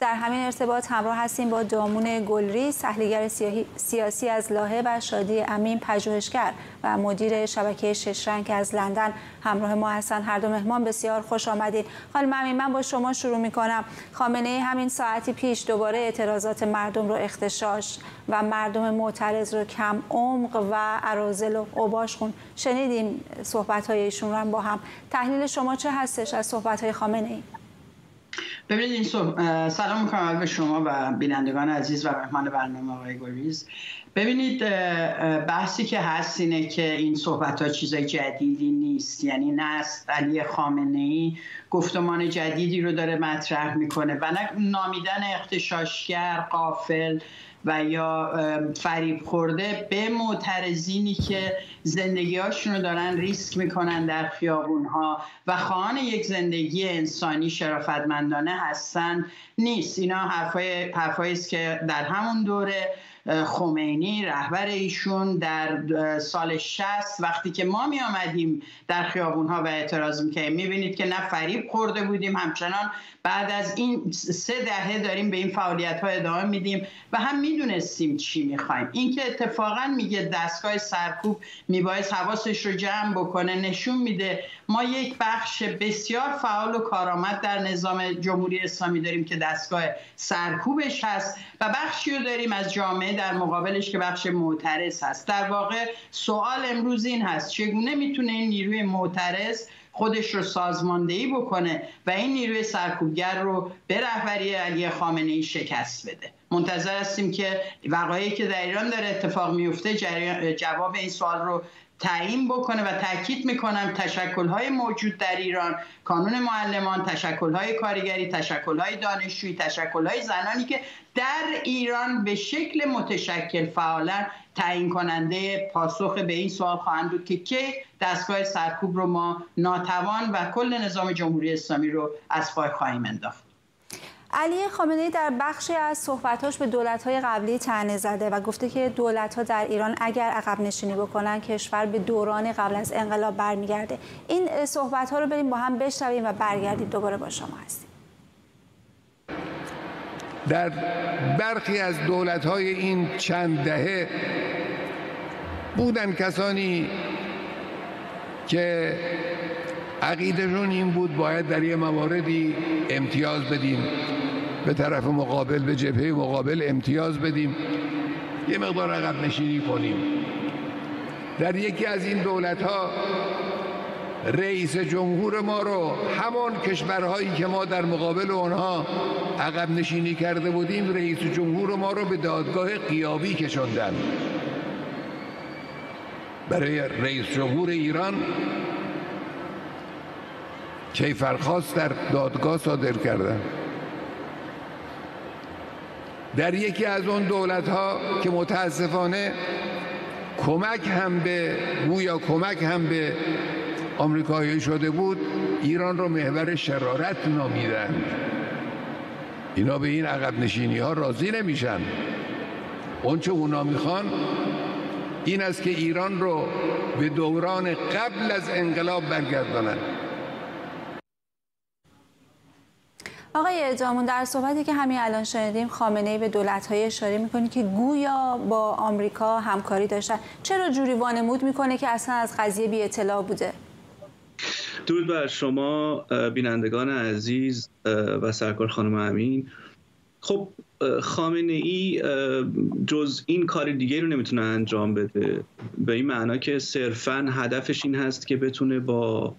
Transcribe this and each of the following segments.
در همین ارتباط همراه هستیم با دامون گلری تحلیلگر سیاسی از لاهه و شادی امین پژوهشگر و مدیر شبکه شش رنگ از لندن. همراه ما هستن هر دو مهمان. بسیار خوش آمدید. خانم امین من با شما شروع می کنم خامنه همین ساعتی پیش دوباره اعتراضات مردم رو اختشاش و مردم معترض رو کم عمق و عرازل و اوباش خون. شنیدیم صحبت ایشون رو با هم. تحلیل شما چه هستش از صحبت های خامنه ای؟ ببینید این سلام می‌کنم به شما و بینندگان عزیز و مهمان برنامه آقای گریز ببینید بحثی که هست اینه که این صحبت ها چیزای جدیدی نیست. یعنی نه علی خامنه ای گفتمان جدیدی رو داره مطرح می‌کنه و نامیدن اختشاشگر قافل و یا فریب خورده به معترضینی که زندگی هاشون رو دارن ریسک می‌کنن در خیابون ها و خواهان یک زندگی انسانی شرافتمندانه هستن نیست. اینا حرفای حرفایی است که در همون دوره خمینی رهبر ایشون در سال 60 وقتی که ما می آمدیم در خیابون ها و اعتراض می‌کنیم می‌بینید که نه فریب خورده بودیم همچنان بعد از این سه دهه داریم به این فعالیت ها ادامه میدیم و هم می‌دونستیم چی می‌خوایم. این که اتفاقا میگه دستگاه سرکوب میبایست حواسش رو جمع بکنه نشون میده. ما یک بخش بسیار فعال و کارآمد در نظام جمهوری اسلامی داریم که دستگاه سرکوبش هست و بخشی رو داریم از جامعه در مقابلش که بخش معترض هست. در واقع سوال امروز این هست چگونه می‌تونه این نیروی معترض خودش رو سازماندهی بکنه و این نیروی سرکوبگر رو به رهبری علی خامنه ای شکست بده؟ منتظر هستیم که وقایعی که در ایران داره اتفاق میفته جواب این سوال رو تعیین بکنه و تاکید می‌کنم تشکلهای موجود در ایران کانون معلمان تشکلهای کارگری تشکلهای دانشجویی تشکلهای زنانی که در ایران به شکل متشکل فعالا تعیین کننده پاسخ به این سوال خواهند بود که کی دستگاه سرکوب رو ما ناتوان و کل نظام جمهوری اسلامی رو از پای خواهیم انداخت. علی خامنه در بخشی از صحبتاش به دولت‌های قبلی تنه زده و گفته که دولت‌ها در ایران اگر عقب نشینی بکنن کشور به دوران قبل از انقلاب برمیگرده. این صحبت‌ها رو بریم با هم بشنویم و برگردیم. دوباره با شما هستیم. در برخی از دولت‌های این چند دهه بودن کسانی که عقیدشون این بود باید در یه مواردی امتیاز بدیم. به طرف مقابل به جبهه مقابل امتیاز بدیم. یه مقدار عقب نشینی کنیم. در یکی از این دولت ها رئیس جمهور ما رو همان کشورهایی که ما در مقابل آنها عقب نشینی کرده بودیم رئیس جمهور ما رو به دادگاه قیابی کشوندن برای رئیس جمهور ایران کیفرخواست در دادگاه صادر کردن. در یکی از اون دولت ها که متاسفانه کمک هم به گویا کمک هم به آمریکایی شده بود ایران رو محور شرارت نامیدن. اینا به این عقب نشینی ها راضی نمیشن. اونچه اونا می‌خوان این است که ایران رو به دوران قبل از انقلاب برگردانند آقای جامون در صحبتی که همین الان شنیدیم خامنه ای به دولت های اشاره می‌کنه که گویا با آمریکا همکاری داشتن. چرا جوری وانمود می‌کنه که اصلا از قضیه بی اطلاع بوده؟ درود بر شما بینندگان عزیز و سرکار خانم امین. خب خامنه ای جز این کار دیگه رو نمی‌تونه انجام بده. به این معنا که صرفا هدفش این هست که بتونه با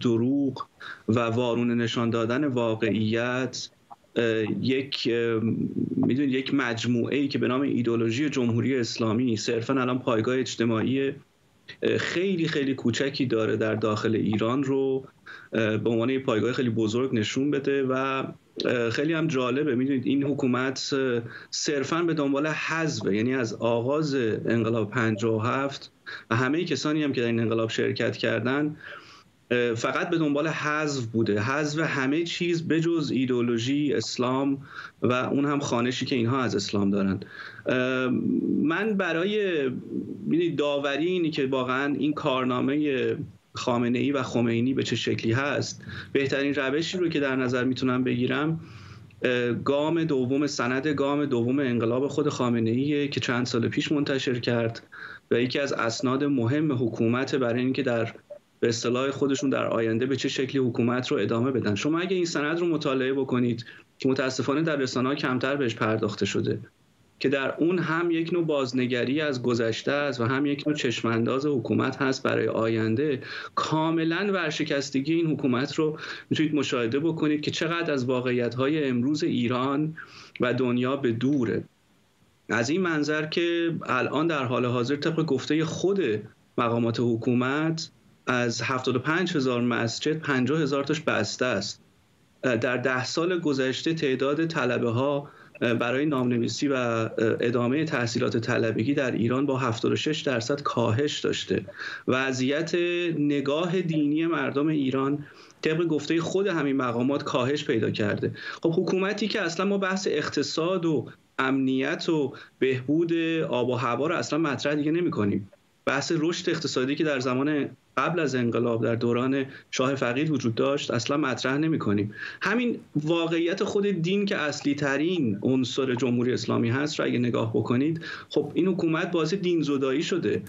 دروغ و وارون نشان دادن واقعیت یک می‌دونید یک مجموعه ای که به نام ایدولوژی جمهوری اسلامی صرفا الان پایگاه اجتماعی خیلی خیلی کوچکی داره در داخل ایران رو به عنوان پایگاه خیلی بزرگ نشون بده و خیلی هم جالبه. می‌دونید این حکومت صرفا به دنبال حذف یعنی از آغاز انقلاب 57 و همه کسانی هم که در این انقلاب شرکت کردن فقط به دنبال حذف بوده. حذف همه چیز بجز ایدولوژی اسلام و اون هم خانشی که اینها از اسلام دارن. من برای داوری اینی که واقعا این کارنامه خامنه ای و خمینی به چه شکلی هست بهترین روشی رو که در نظر می‌تونم بگیرم گام دوم سند گام دوم انقلاب خود خامنه ایه که چند سال پیش منتشر کرد و یکی از اسناد مهم حکومت برای اینکه در به اصطلاح خودشون در آینده به چه شکلی حکومت رو ادامه بدن. شما اگه این سند رو مطالعه بکنید که متاسفانه در رسانه کمتر بهش پرداخته شده که در اون هم یک نوع بازنگری از گذشته است و هم یک نوع چشمانداز حکومت هست برای آینده کاملا ورشکستگی این حکومت رو می‌تونید مشاهده بکنید که چقدر از واقعیت های امروز ایران و دنیا به دوره. از این منظر که الان در حال حاضر طبق گفته خود مقامات حکومت از 75 هزار مسجد 50 هزار تاش بسته است. در ده سال گذشته تعداد طلبه ها برای نامنویسی و ادامه تحصیلات طلبگی در ایران با 76 درصد کاهش داشته. وضعیت نگاه دینی مردم ایران طبق گفته خود همین مقامات کاهش پیدا کرده. خب حکومتی که اصلا ما بحث اقتصاد و امنیت و بهبود آب و هوا رو اصلا مطرح دیگه نمی کنیم بحث رشد اقتصادی که در زمان قبل از انقلاب در دوران شاه فقید وجود داشت اصلا مطرح نمی کنیم همین واقعیت خود دین که اصلی ترین عنصر جمهوری اسلامی هست را اگه نگاه بکنید خب این حکومت باعث دین زدایی شده.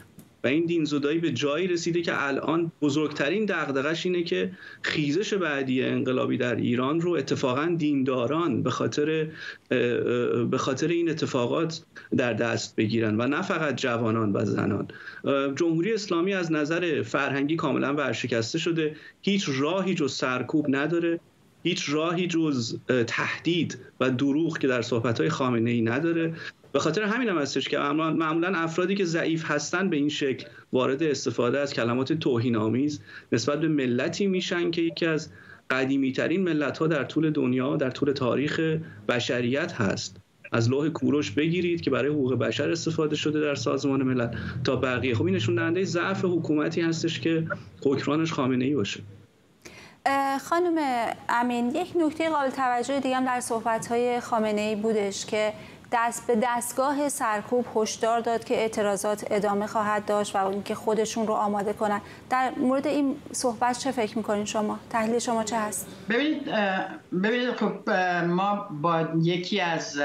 و این دین زدایی به جایی رسیده که الان بزرگترین دغدغش اینه که خیزش بعدی انقلابی در ایران رو اتفاقا دینداران به خاطر به خاطر این اتفاقات در دست بگیرن و نه فقط جوانان و زنان. جمهوری اسلامی از نظر فرهنگی کاملا ورشکسته شده. هیچ راهی جز سرکوب نداره. هیچ راهی جز تهدید و دروغ که در صحبت‌های خامنه ای نداره. به خاطر همین هم هستش که معمولا افرادی که ضعیف هستن به این شکل وارد استفاده از کلمات توهین آمیز نسبت به ملتی میشن که یکی از قدیمی ترین ملت ها در طول دنیا در طول تاریخ بشریت هست. از لوح کوروش بگیرید که برای حقوق بشر استفاده شده در سازمان ملل تا بقیه. خب این نشون دهنده ضعف حکومتی هستش که حکمرانش خامنه ای باشه. خانم امین یک نکته قابل توجه دیگه هم در صحبت های خامنه ای بودش که دست به دستگاه سرکوب هشدار داد که اعتراضات ادامه خواهد داشت و اینکه خودشون رو آماده کنن. در مورد این صحبت چه فکر می‌کنین شما؟ تحلیل شما چه هست؟ ببینید ببینید خب ما با یکی از,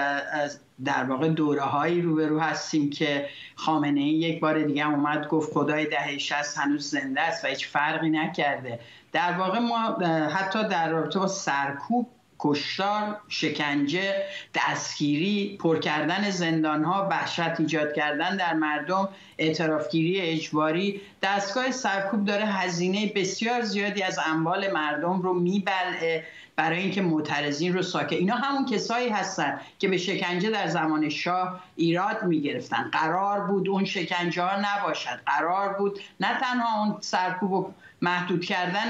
در واقع دوره هایی روبرو هستیم که خامنه ای یک بار دیگه هم اومد گفت خدای دهه 60 هنوز زنده است و هیچ فرقی نکرده. در واقع ما حتی در رابطه با سرکوب کشتار شکنجه دستگیری پر کردن زندان ها وحشت ایجاد کردن در مردم اعترافگیری اجباری دستگاه سرکوب داره هزینه بسیار زیادی از اموال مردم رو میبلعه. برای اینکه معترضین رو ساکت اینا همون کسایی هستن که به شکنجه در زمان شاه ایراد می‌گرفتن. قرار بود اون شکنجه ها نباشد. قرار بود نه تنها اون سرکوب و محدود کردن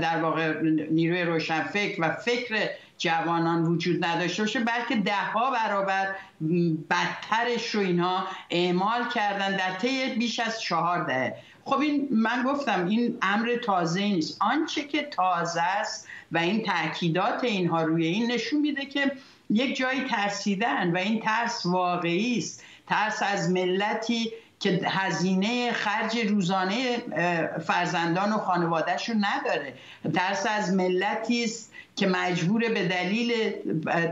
در واقع نیروی روشنفکر و فکر جوانان وجود نداشته باشه بلکه ده ها برابر بدترش رو اینها اعمال کردن در طی بیش از چهار دهه. خب این من گفتم این امر تازه نیست. آنچه که تازه است و این تاکیدات اینها روی این نشون میده که یک جایی ترسیدن و این ترس واقعی است. ترس از ملتی که هزینه خرج روزانه فرزندان و خانوادهش رو نداره. ترس از ملتی است که مجبور به دلیل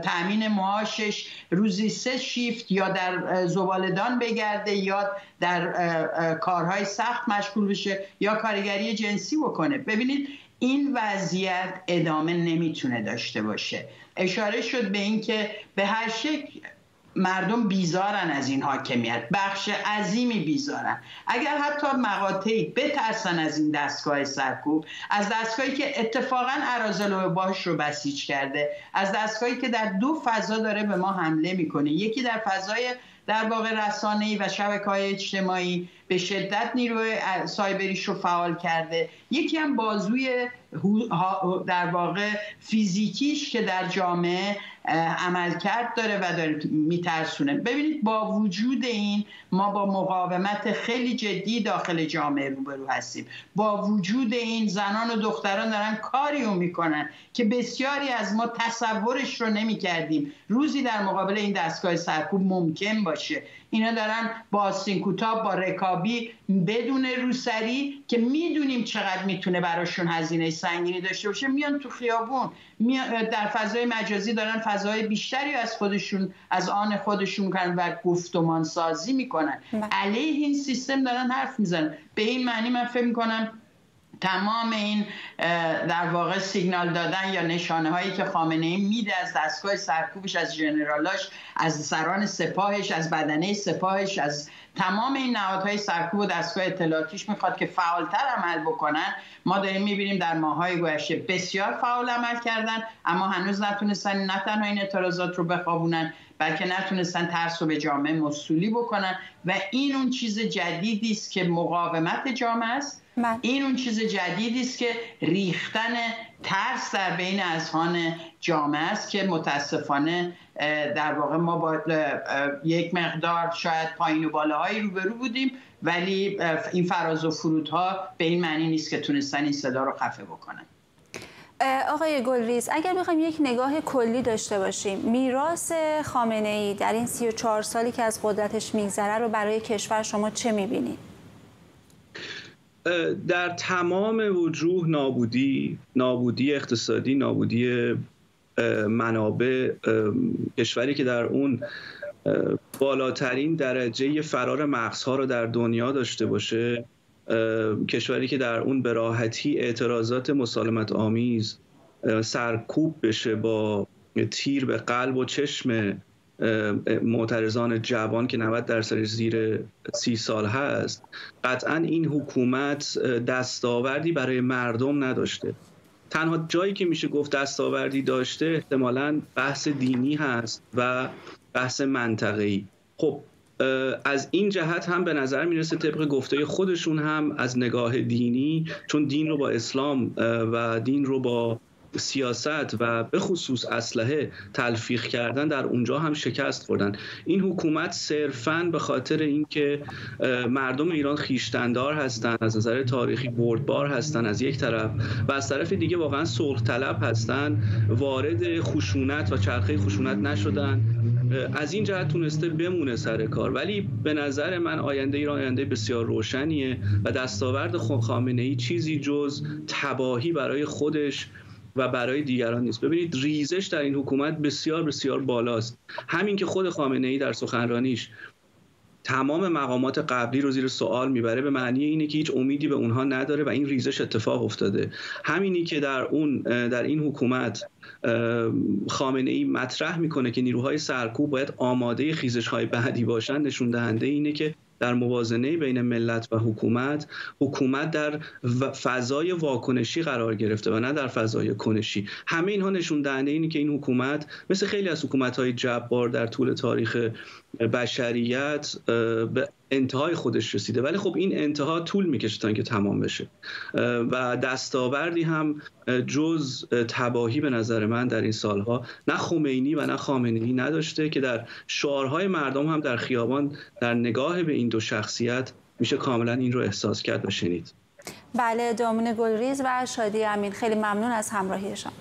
تأمین معاشش روزی سه شیفت یا در زبالدان بگرده یا در کارهای سخت مشغول بشه یا کارگری جنسی بکنه. ببینید این وضعیت ادامه نمی‌تونه داشته باشه. اشاره شد به اینکه به هر شکل مردم بیزارن از این حاکمیت. بخش عظیمی بیزارن. اگر حتی مقاطعی بترسن از این دستگاه سرکوب از دستگاهی که اتفاقا ارازل و باش رو بسیج کرده از دستگاهی که در دو فضا داره به ما حمله می‌کنه. یکی در فضای در واقع رسانه‌ای و شبکه های اجتماعی به شدت نیروی سایبریش رو فعال کرده. یکی هم بازوی در واقع فیزیکیش که در جامعه عملکرد داره و داره میترسونه. ببینید با وجود این ما با مقاومت خیلی جدی داخل جامعه روبرو هستیم. با وجود این زنان و دختران دارن کاری رو می‌کنن که بسیاری از ما تصورش رو نمی‌کردیم. روزی در مقابل این دستگاه سرکوب ممکن باشه. اینا دارن با آستین کوتاه با رکاب انتخابی بدون روسری که می‌دونیم چقدر می‌تونه براشون هزینه سنگینی داشته باشه میان تو خیابون. در فضای مجازی دارن فضای بیشتری از خودشون از آن خودشون می‌کنن و گفتمان سازی می‌کنن. بله. علیه این سیستم دارن حرف می‌زنن. به این معنی من فکر می‌کنم تمام این در واقع سیگنال دادن یا نشانه هایی که خامنه ای میده از دستگاه سرکوبش از جنرالاش از سران سپاهش از بدنه سپاهش از تمام این نهادهای سرکوب و دستگاه اطلاعاتیش می‌خواد که فعالتر عمل بکنن. ما داریم می‌بینیم در ماهای گذشته بسیار فعال عمل کردن اما هنوز نتونستن نه تنها این اعتراضات رو بخوابونن بلکه نتونستن ترس رو به جامعه مسئولی بکنن. و این اون چیز جدیدی است که مقاومت جامعه است. من. این اون چیز جدیدی است که ریختن ترس در بین اذهان جامعه است که متاسفانه در واقع ما با یک مقدار شاید پایین و بالاهایی روبرو بودیم ولی این فراز و فرودها به این معنی نیست که تونستن این صدا رو خفه بکنن آقای گلریز اگر بخوایم یک نگاه کلی داشته باشیم میراث خامنه ای در این 34 سالی که از قدرتش میگذره رو برای کشور شما چه می‌بینید؟ در تمام وجوه نابودی نابودی اقتصادی نابودی منابع کشوری که در اون بالاترین درجه فرار مغزها رو در دنیا داشته باشه کشوری که در اون براحتی اعتراضات مسالمت آمیز سرکوب بشه با تیر به قلب و چشم معترضان جوان که 90 درصد زیر سی سال هست قطعا این حکومت دستاوردی برای مردم نداشته. تنها جایی که میشه گفت دستاوردی داشته احتمالا بحث دینی هست و بحث منطقه‌ای. خب از این جهت هم به نظر می‌رسه طبق گفته خودشون هم از نگاه دینی چون دین رو با اسلام و دین رو با سیاست و به خصوص اسلحه تلفیق کردن در اونجا هم شکست خوردن. این حکومت صرفا به خاطر اینکه مردم ایران خیشتندار هستند از نظر تاریخی بردبار هستند از یک طرف و از طرف دیگه واقعا صلح طلب هستند وارد خشونت و چرخه خشونت نشدن. از این جهت تونسته بمونه سر کار. ولی به نظر من آینده ایران آینده بسیار روشنیه و دستاورد خامنه ای چیزی جز تباهی برای خودش و برای دیگران نیست. ببینید ریزش در این حکومت بسیار بسیار بالاست. همین که خود خامنه ای در سخنرانیش تمام مقامات قبلی رو زیر سوال می‌بره به معنی اینه که هیچ امیدی به اونها نداره و این ریزش اتفاق افتاده. همینی که در اون در این حکومت خامنه ای مطرح می‌کنه که نیروهای سرکوب باید آماده خیزش های بعدی باشن نشون دهنده اینه که در موازنه بین ملت و حکومت حکومت در فضای واکنشی قرار گرفته و نه در فضای کنشی. همه اینها نشون دهنده اینه که این حکومت مثل خیلی از حکومت های جبار در طول تاریخ بشریت به انتهای خودش رسیده. ولی خب این انتها طول می‌کشه تا اینکه تمام بشه. و دستاوردی هم جز تباهی به نظر من در این سالها نه خمینی و نه خامنه‌ای نداشته که در شعارهای مردم هم در خیابان در نگاه به این دو شخصیت میشه کاملا این رو احساس کرد و شنید. بله دامون گلریز و شادی امین. خیلی ممنون از همراهی شما.